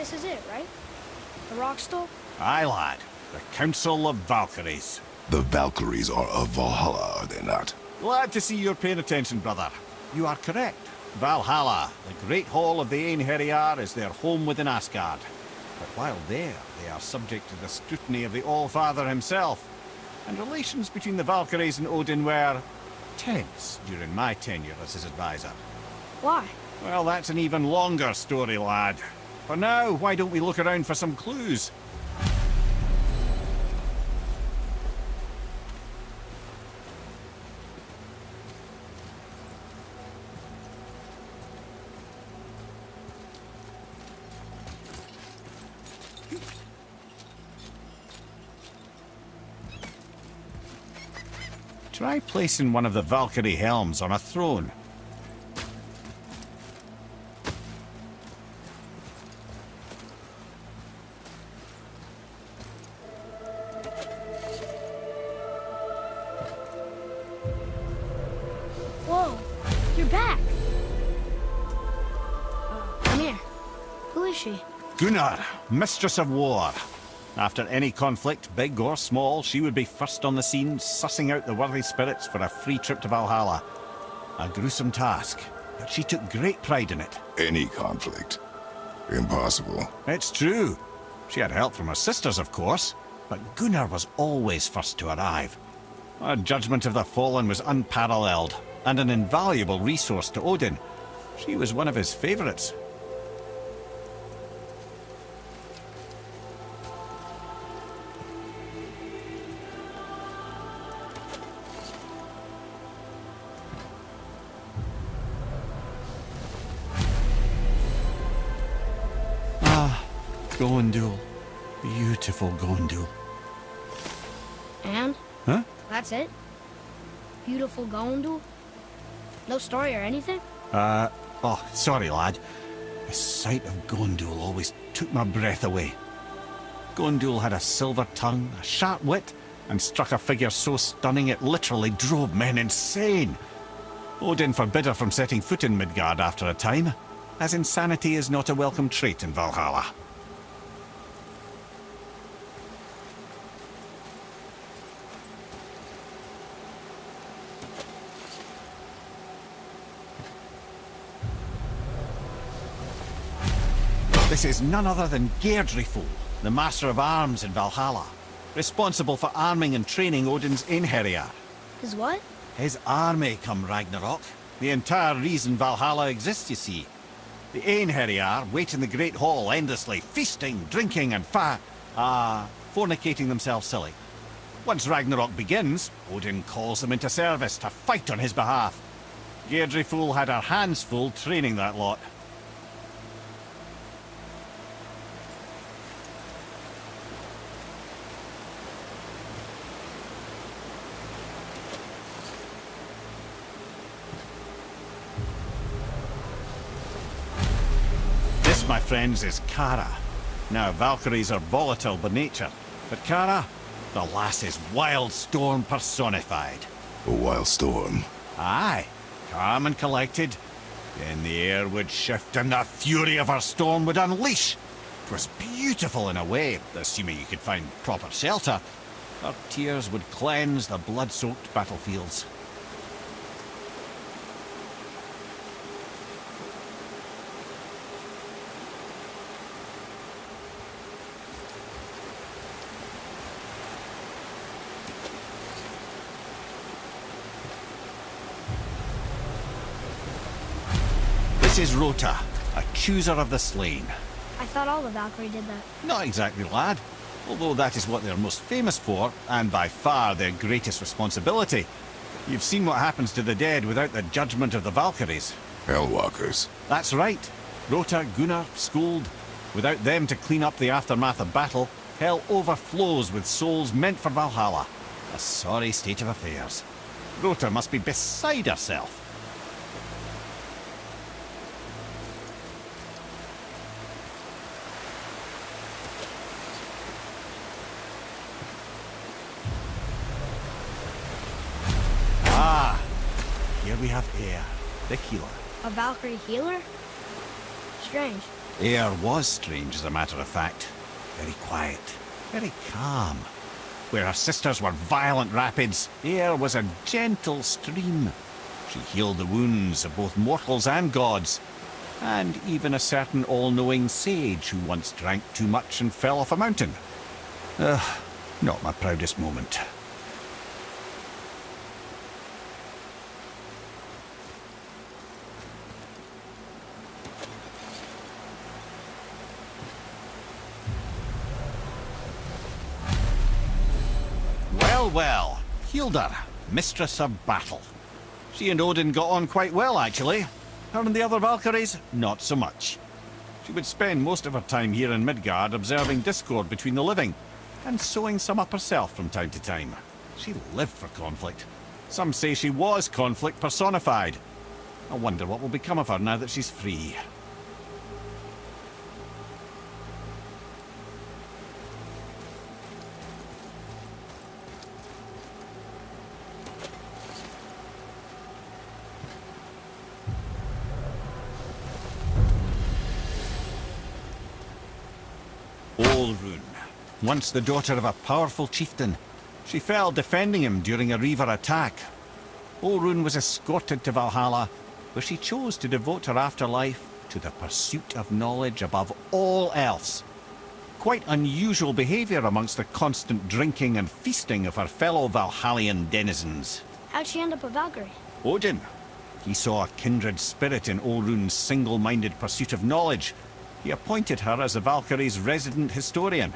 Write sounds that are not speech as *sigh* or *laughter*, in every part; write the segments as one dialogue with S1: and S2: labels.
S1: This is it, right? The Rockstall?
S2: Aye, lad. The Council of Valkyries.
S3: The Valkyries are of Valhalla, are they not?
S2: Glad to see you're paying attention, brother. You are correct. Valhalla, the great hall of the Einherjar, is their home within Asgard. But while there, they are subject to the scrutiny of the All-Father himself. And relations between the Valkyries and Odin were tense during my tenure as his advisor.
S1: Why?
S2: Well, that's an even longer story, lad. For now, why don't we look around for some clues? Try placing one of the Valkyrie helms on a throne. Mistress of War. After any conflict, big or small, she would be first on the scene, sussing out the worthy spirits for a free trip to Valhalla. A gruesome task, but she took great pride in it.
S3: Any conflict. Impossible.
S2: It's true. She had help from her sisters, of course, but Gunnr was always first to arrive. Her judgment of the fallen was unparalleled, and an invaluable resource to Odin. She was one of his favourites. Gondul. Beautiful Gondul.
S1: And?
S2: Huh?
S1: That's it? Beautiful Gondul? No story or anything?
S2: Uh, oh, sorry, lad. The sight of Gondul always took my breath away. Gondul had a silver tongue, a sharp wit, and struck a figure so stunning it literally drove men insane. Odin forbid her from setting foot in Midgard after a time, as insanity is not a welcome trait in Valhalla. This is none other than Geirdriful, the Master of Arms in Valhalla, responsible for arming and training Odin's Einherjar.
S1: His what?
S2: His army come Ragnarok. The entire reason Valhalla exists, you see. The Einherjar wait in the Great Hall endlessly, feasting, drinking, and fa... ah, fornicating themselves silly. Once Ragnarok begins, Odin calls them into service to fight on his behalf. Geirdriful had her hands full training that lot. This, my friends, is Kara. Now, Valkyries are volatile by nature, but Kara, the lass is wild storm personified.
S3: A wild storm.
S2: Aye, calm and collected. Then the air would shift and the fury of her storm would unleash. 'Twas beautiful in a way, assuming you could find proper shelter. Her tears would cleanse the blood-soaked battlefields. Is Rota, a chooser of the slain.
S1: I thought all the Valkyrie did that.
S2: Not exactly, lad. Although that is what they're most famous for, and by far their greatest responsibility. You've seen what happens to the dead without the judgment of the Valkyries.
S3: Hellwalkers.
S2: That's right. Rota, Gunnr, Skuld. Without them to clean up the aftermath of battle, hell overflows with souls meant for Valhalla. A sorry state of affairs. Rota must be beside herself. Ah, here we have Eir, the healer.
S1: A Valkyrie healer? Strange.
S2: Eir was strange, as a matter of fact. Very quiet, very calm. Where her sisters were violent rapids, Eir was a gentle stream. She healed the wounds of both mortals and gods, and even a certain all-knowing sage who once drank too much and fell off a mountain. Ugh, not my proudest moment. Well, well, Hildr, Mistress of Battle. She and Odin got on quite well, actually. Her and the other Valkyries, not so much. She would spend most of her time here in Midgard observing discord between the living, and sewing some up herself from time to time. She lived for conflict. Some say she was conflict personified. I wonder what will become of her now that she's free. Once the daughter of a powerful chieftain. She fell defending him during a Reaver attack. Olrun was escorted to Valhalla, where she chose to devote her afterlife to the pursuit of knowledge above all else. Quite unusual behaviour amongst the constant drinking and feasting of her fellow Valhallian denizens.
S1: How'd she end up a Valkyrie?
S2: Odin. He saw a kindred spirit in Olrun's single-minded pursuit of knowledge. He appointed her as the Valkyrie's resident historian.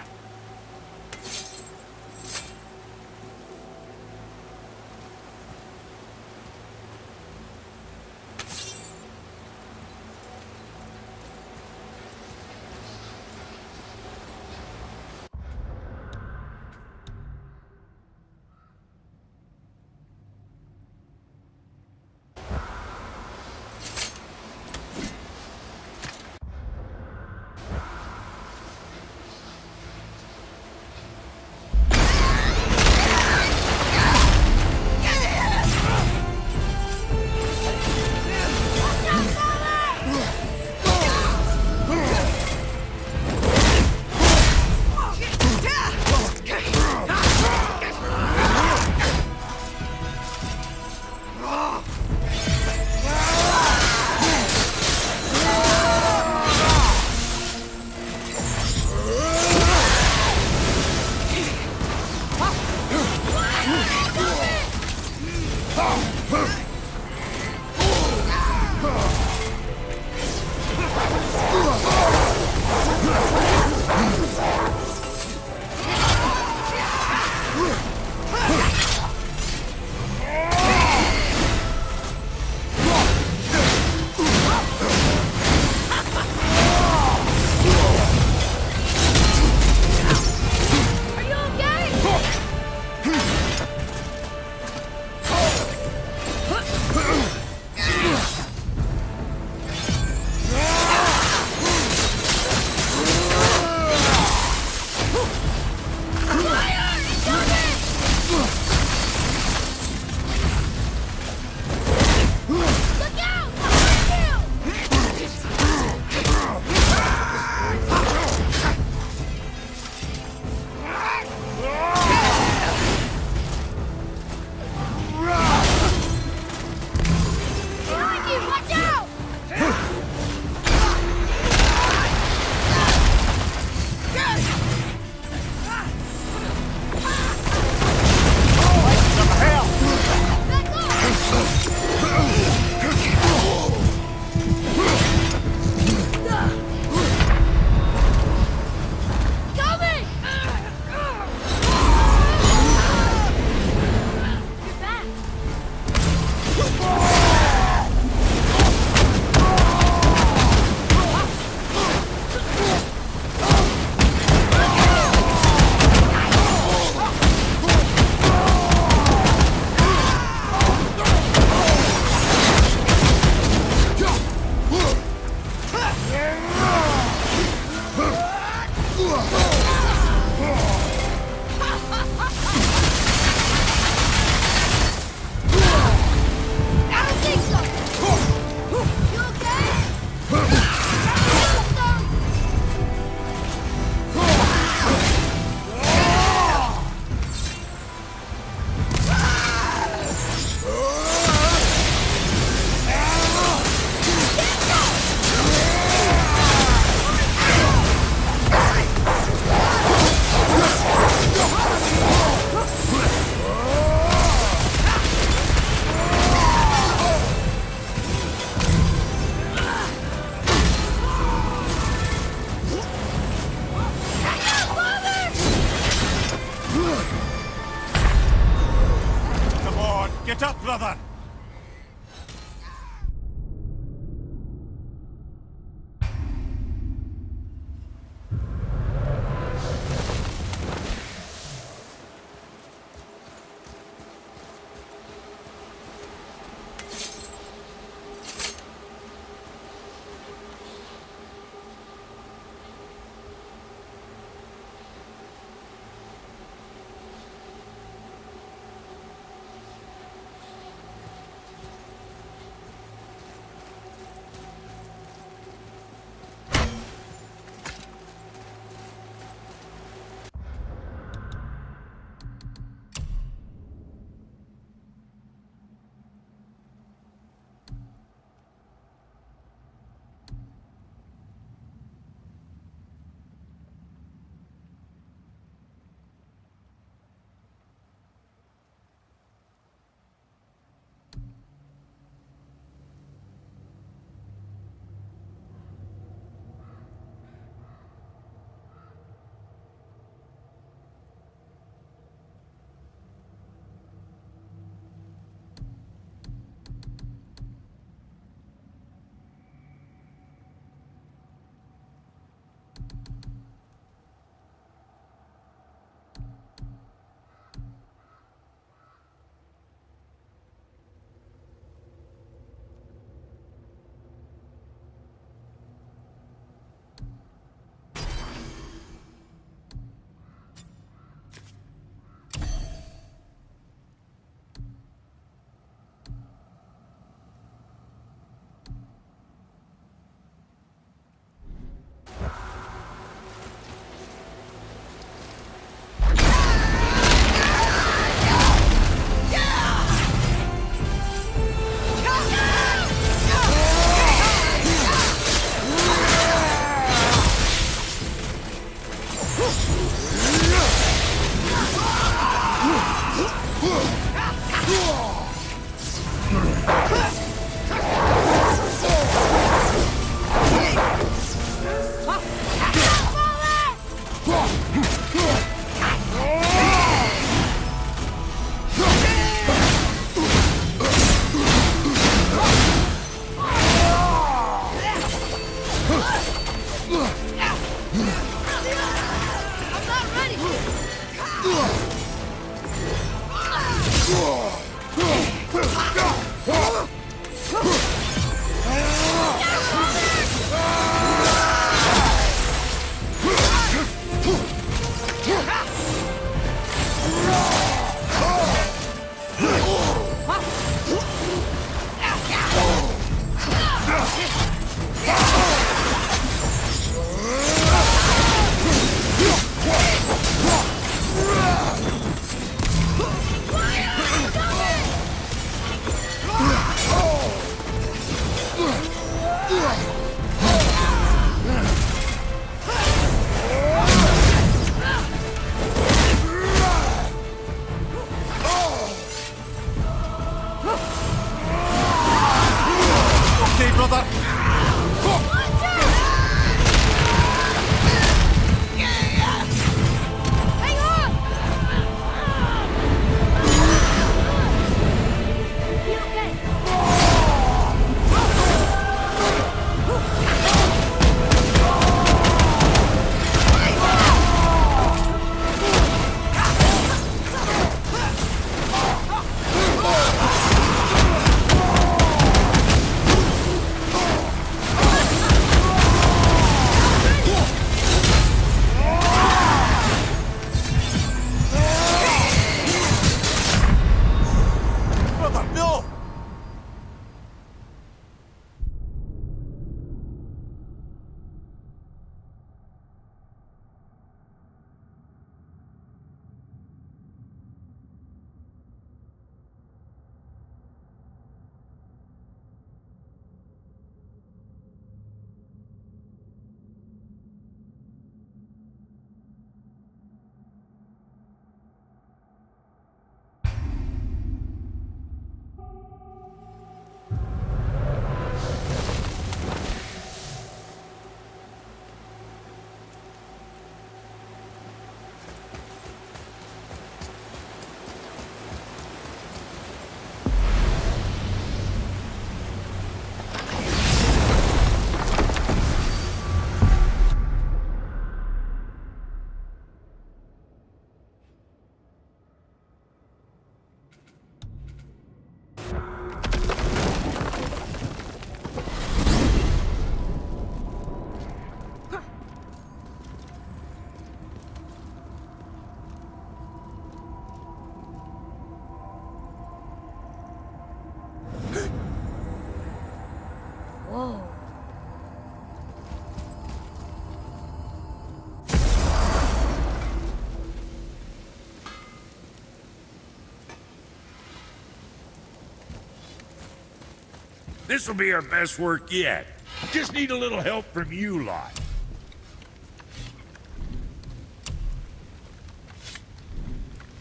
S4: This'll be our best work yet. Just need a little help from you lot.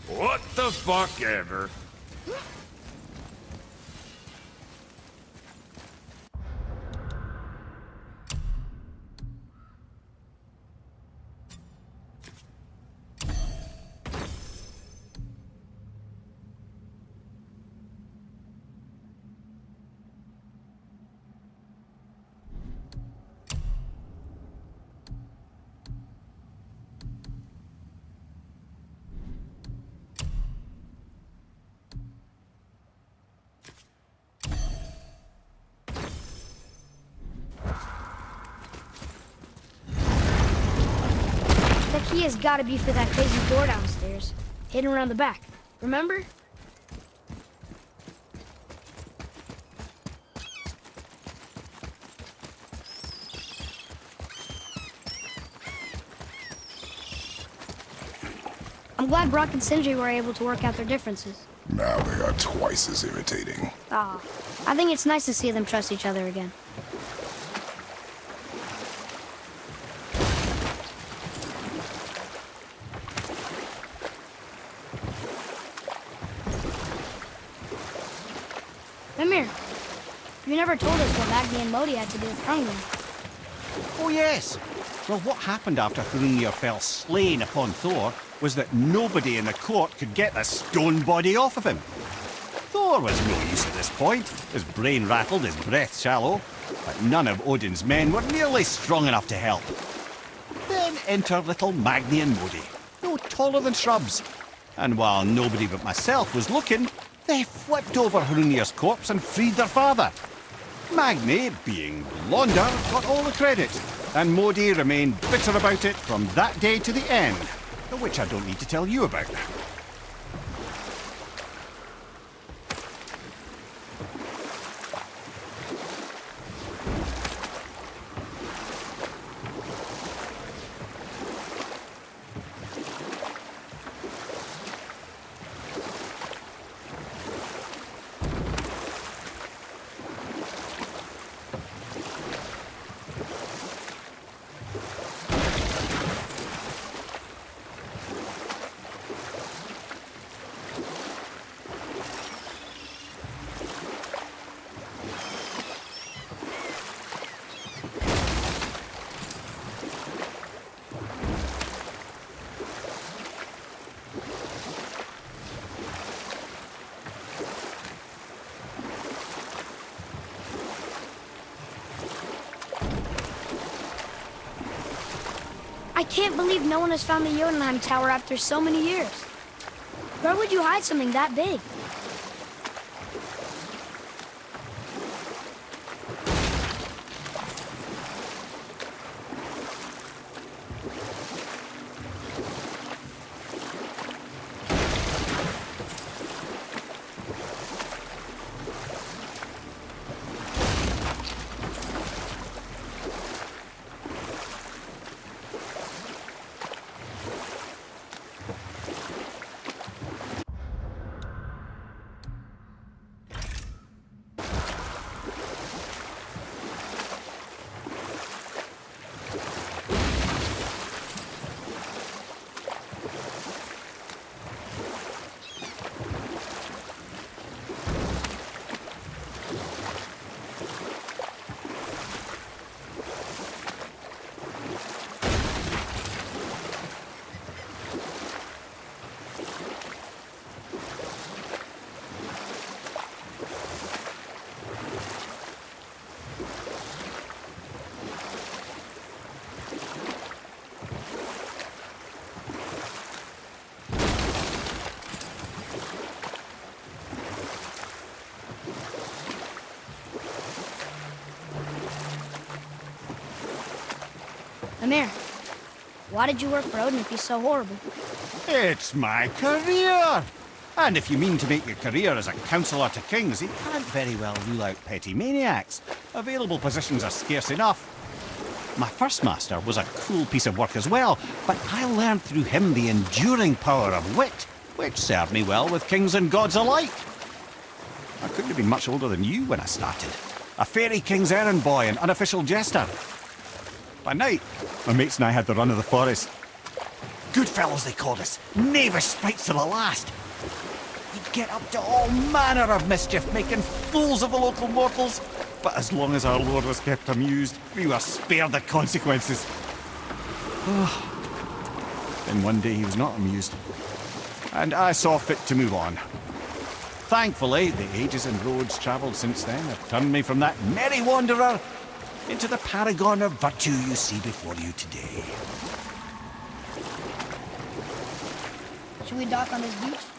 S4: What the fuck ever?
S1: Key has got to be for that crazy door downstairs, hidden around the back. Remember? I'm glad Brok and Sindri were able to work out their differences.
S3: Now they are twice as irritating.
S1: Ah, I think it's nice to see them trust each other again. You never told us what Magni and Modi had to do with Hrungnir.
S2: Oh, yes. Well, what happened after Hrungnir fell slain upon Thor was that nobody in the court could get the stone body off of him. Thor was no use at this point, his brain rattled, his breath shallow, but none of Odin's men were nearly strong enough to help. Then enter little Magni and Modi, no taller than shrubs. And while nobody but myself was looking, they flipped over Hrungnir's corpse and freed their father. Magni, being blonder, got all the credit, and Modi remained bitter about it from that day to the end, which I don't need to tell you about.
S1: Can't believe no one has found the Jotunheim Tower after so many years. Where would you hide something that big? Why did you work for Odin if he's so horrible?
S2: It's my career! And if you mean to make your career as a counsellor to kings, he can't very well rule out petty maniacs. Available positions are scarce enough. My first master was a cool piece of work as well, but I learned through him the enduring power of wit, which served me well with kings and gods alike. I couldn't have been much older than you when I started. A fairy king's errand boy and unofficial jester. By night, my mates and I had the run of the forest. Good fellows, they called us. Knavish sprites to the last. We'd get up to all manner of mischief, making fools of the local mortals. But as long as our lord was kept amused, we were spared the consequences. *sighs* then one day he was not amused. And I saw fit to move on. Thankfully, the ages and roads travelled since then have turned me from that merry wanderer into the paragon of virtue you see before you today.
S1: Should we dock on this beach?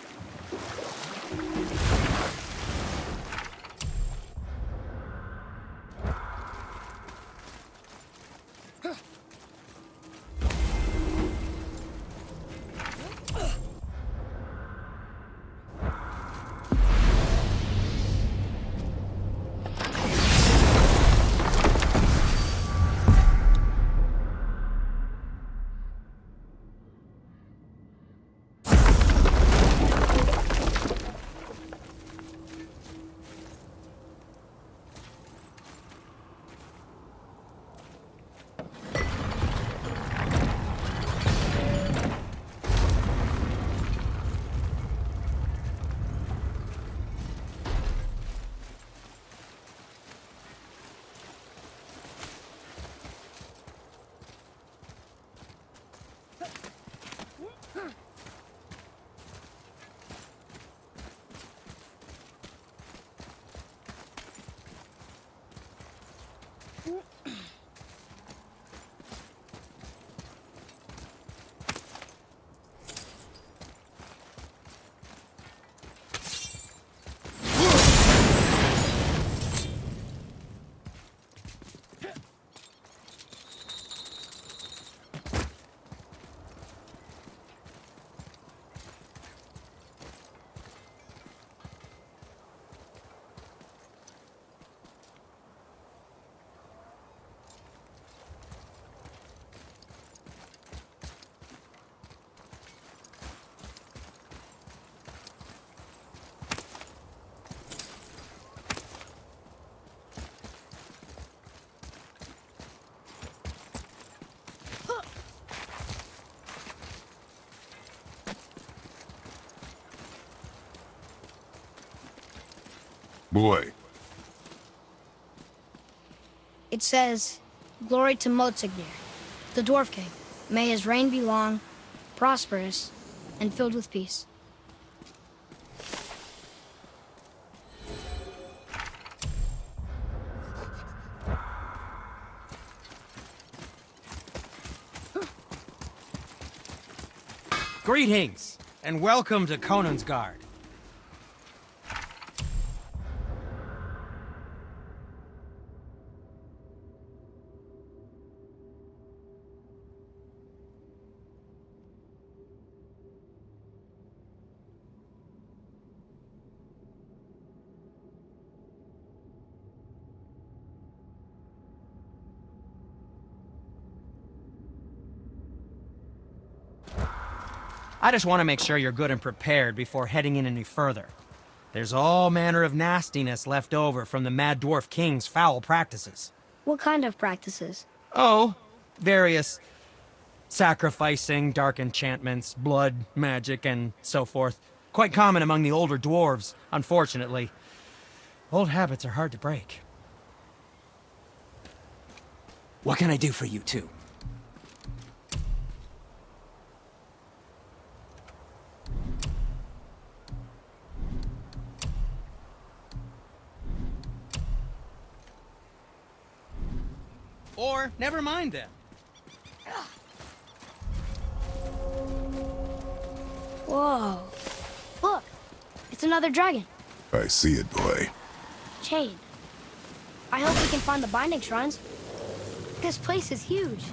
S3: Boy,
S1: It says, Glory to Motsognir, the Dwarf King. May his reign be long, prosperous, and filled with peace.
S5: Greetings, and welcome to Konunsgard. I just want to make sure you're good and prepared before heading in any further. There's all manner of nastiness left over from the Mad Dwarf King's foul practices.
S1: What kind of practices?
S5: Oh, various sacrificing, dark enchantments, blood, magic, and so forth. Quite common among the older dwarves, unfortunately. Old habits are hard to break. What can I do for you two? Or, never mind then.
S1: Whoa. Look, it's another dragon.
S3: I see it, boy.
S1: Chained. I hope we can find the binding shrines. This place is huge.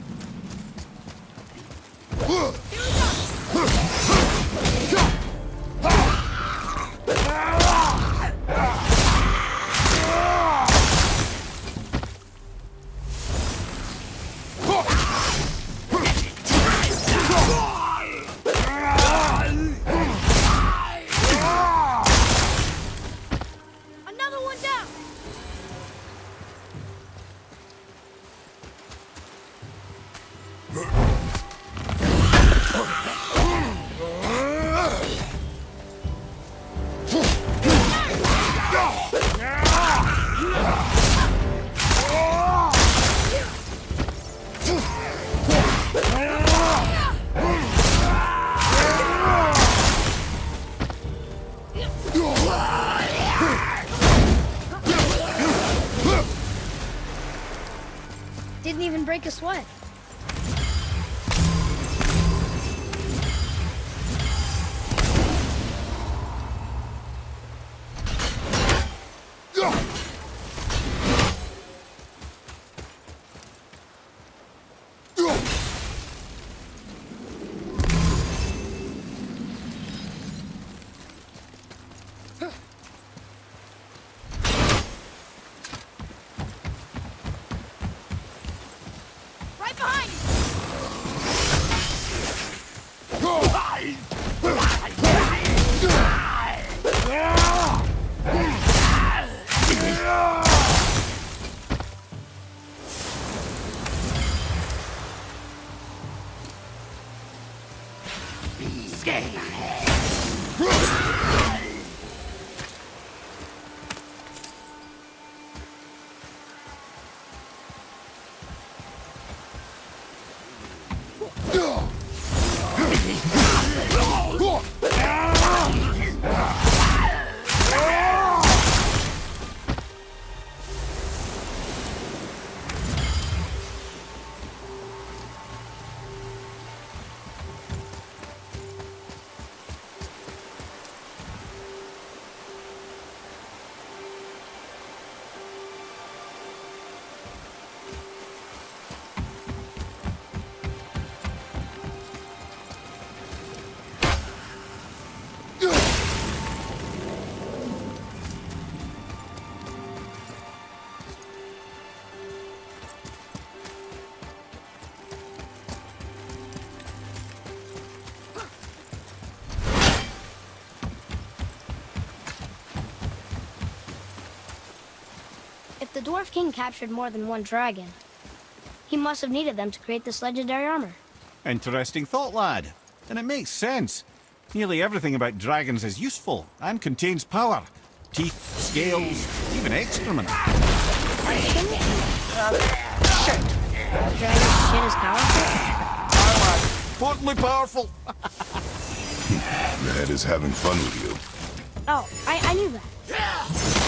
S1: Break the Dwarf King captured more than one dragon, he must have needed them to create this legendary armor.
S2: Interesting thought, lad. And it makes sense. Nearly everything about dragons is useful and contains power. Teeth, scales, even excrement.
S1: Dragon shit is powerful?
S2: Portly powerful. *laughs*
S3: Red is having fun with you.
S1: Oh, I, I knew that.